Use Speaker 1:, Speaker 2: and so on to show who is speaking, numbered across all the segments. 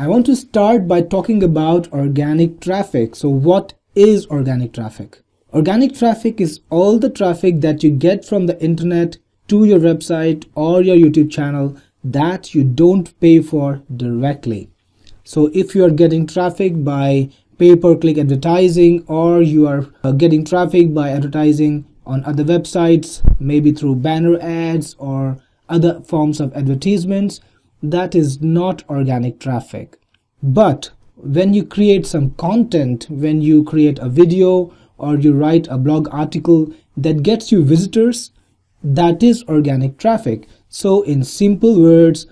Speaker 1: I want to start by talking about organic traffic. So what is organic traffic? Organic traffic is all the traffic that you get from the internet to your website or your YouTube channel that you don't pay for directly. So if you are getting traffic by pay-per-click advertising or you are uh, getting traffic by advertising on other websites, maybe through banner ads or other forms of advertisements, that is not organic traffic. But when you create some content, when you create a video or you write a blog article that gets you visitors, that is organic traffic. So in simple words,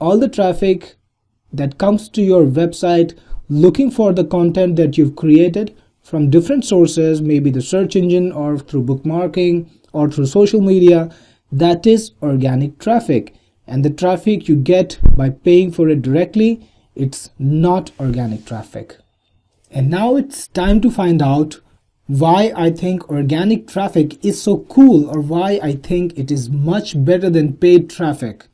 Speaker 1: all the traffic that comes to your website looking for the content that you've created from different sources, maybe the search engine or through bookmarking or through social media, that is organic traffic. And the traffic you get by paying for it directly, it's not organic traffic. And now it's time to find out why I think organic traffic is so cool or why I think it is much better than paid traffic.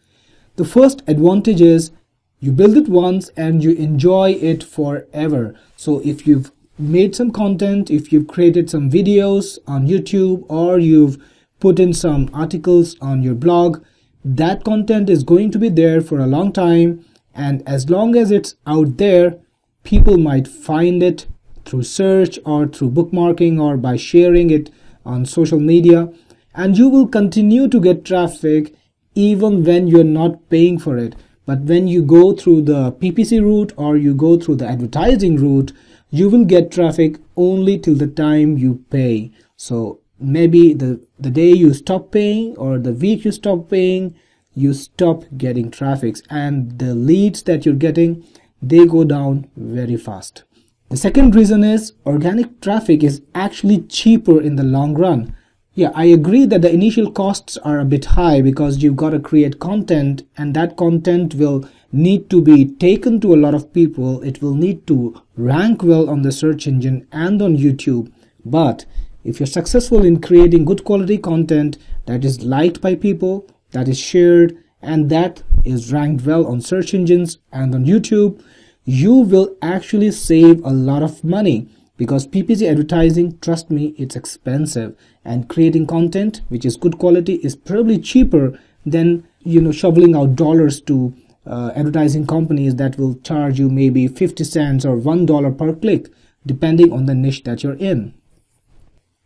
Speaker 1: The first advantage is you build it once and you enjoy it forever. So if you've made some content, if you've created some videos on YouTube or you've put in some articles on your blog, that content is going to be there for a long time. And as long as it's out there, people might find it through search or through bookmarking or by sharing it on social media and you will continue to get traffic even when you're not paying for it but when you go through the PPC route or you go through the advertising route you will get traffic only till the time you pay so maybe the the day you stop paying or the week you stop paying you stop getting traffics and the leads that you're getting they go down very fast the second reason is organic traffic is actually cheaper in the long run. Yeah, I agree that the initial costs are a bit high because you've got to create content and that content will need to be taken to a lot of people. It will need to rank well on the search engine and on YouTube. But if you're successful in creating good quality content that is liked by people, that is shared, and that is ranked well on search engines and on YouTube, you will actually save a lot of money because PPC advertising, trust me, it's expensive and creating content which is good quality is probably cheaper than you know shoveling out dollars to uh, advertising companies that will charge you maybe 50 cents or one dollar per click depending on the niche that you're in.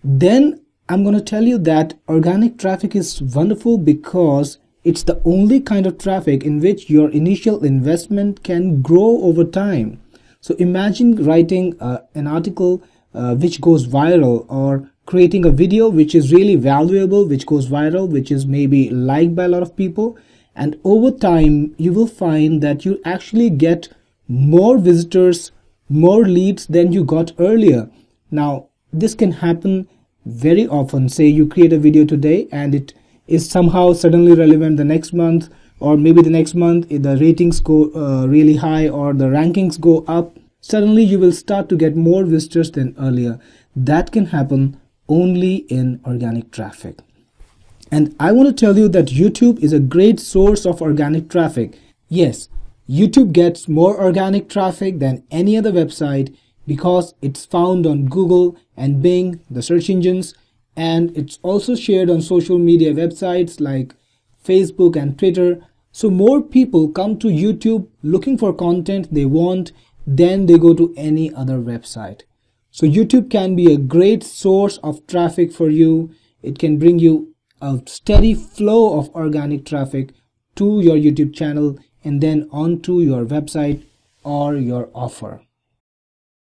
Speaker 1: Then I'm going to tell you that organic traffic is wonderful because it's the only kind of traffic in which your initial investment can grow over time. So imagine writing uh, an article uh, which goes viral or creating a video which is really valuable, which goes viral, which is maybe liked by a lot of people. And over time, you will find that you actually get more visitors, more leads than you got earlier. Now, this can happen very often. Say you create a video today and it is somehow suddenly relevant the next month or maybe the next month the ratings go uh, really high or the rankings go up suddenly you will start to get more visitors than earlier. That can happen only in organic traffic. And i want to tell you that youtube is a great source of organic traffic. Yes youtube gets more organic traffic than any other website because it's found on google and bing the search engines and it's also shared on social media websites like Facebook and Twitter. So more people come to YouTube looking for content they want than they go to any other website. So YouTube can be a great source of traffic for you. It can bring you a steady flow of organic traffic to your YouTube channel and then onto your website or your offer.